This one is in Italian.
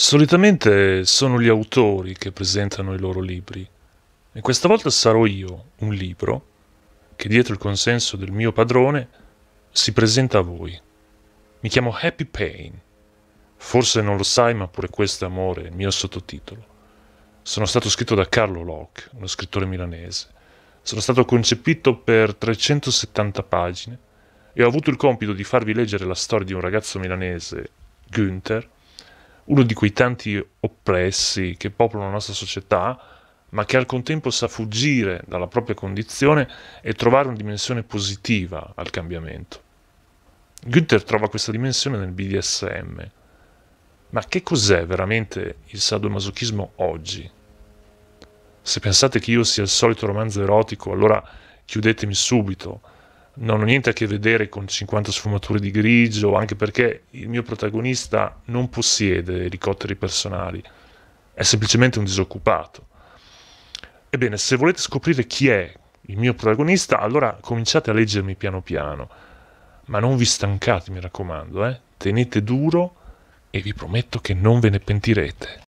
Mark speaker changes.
Speaker 1: Solitamente sono gli autori che presentano i loro libri e questa volta sarò io, un libro, che dietro il consenso del mio padrone si presenta a voi. Mi chiamo Happy Pain. Forse non lo sai, ma pure questo è amore, il mio sottotitolo. Sono stato scritto da Carlo Locke, uno scrittore milanese. Sono stato concepito per 370 pagine e ho avuto il compito di farvi leggere la storia di un ragazzo milanese, Günther, uno di quei tanti oppressi che popolano la nostra società, ma che al contempo sa fuggire dalla propria condizione e trovare una dimensione positiva al cambiamento. Günther trova questa dimensione nel BDSM. Ma che cos'è veramente il sadomasochismo oggi? Se pensate che io sia il solito romanzo erotico, allora chiudetemi subito non ho niente a che vedere con 50 sfumature di grigio, anche perché il mio protagonista non possiede elicotteri personali, è semplicemente un disoccupato. Ebbene, se volete scoprire chi è il mio protagonista, allora cominciate a leggermi piano piano, ma non vi stancate, mi raccomando, eh? tenete duro e vi prometto che non ve ne pentirete.